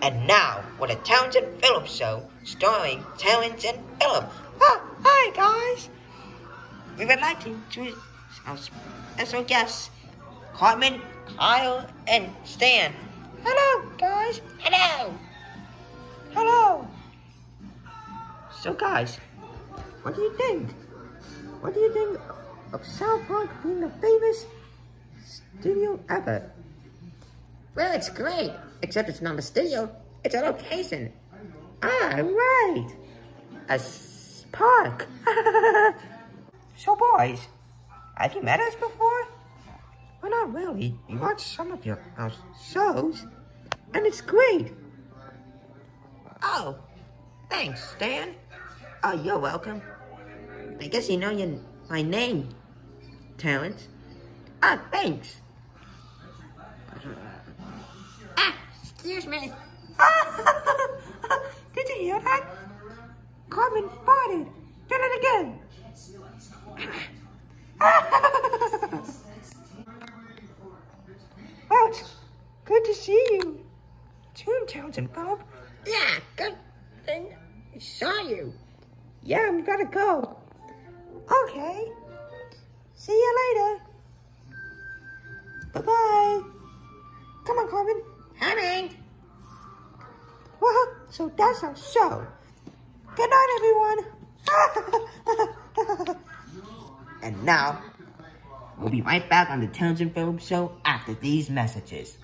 And now, with a Terrance and Phillips show, starring Terrance and Phillips. Oh, hi guys! We would like to introduce our special guests, Cartman, Kyle, and Stan. Hello, guys. Hello. Hello. So, guys, what do you think? What do you think of South Park being the famous studio ever? Well, it's great, except it's not a studio, it's a location. Ah, right. A park. so, boys, have you met us before? Well, not really. We watched some of your our shows, and it's great. Oh, thanks, Stan. Oh, you're welcome. I guess you know your, my name, Talent. Ah, thanks. Excuse me. Did you hear that? Cartman farted. Do it again. well, it's good to see you. Toon Townsend, Bob. Yeah, good. thing I saw you. Yeah, I'm gonna go. Okay. See you later. Bye-bye. Come on, Cartman. So that's our show. Good night, everyone. and now, we'll be right back on the Terrance and Phillip Show after these messages.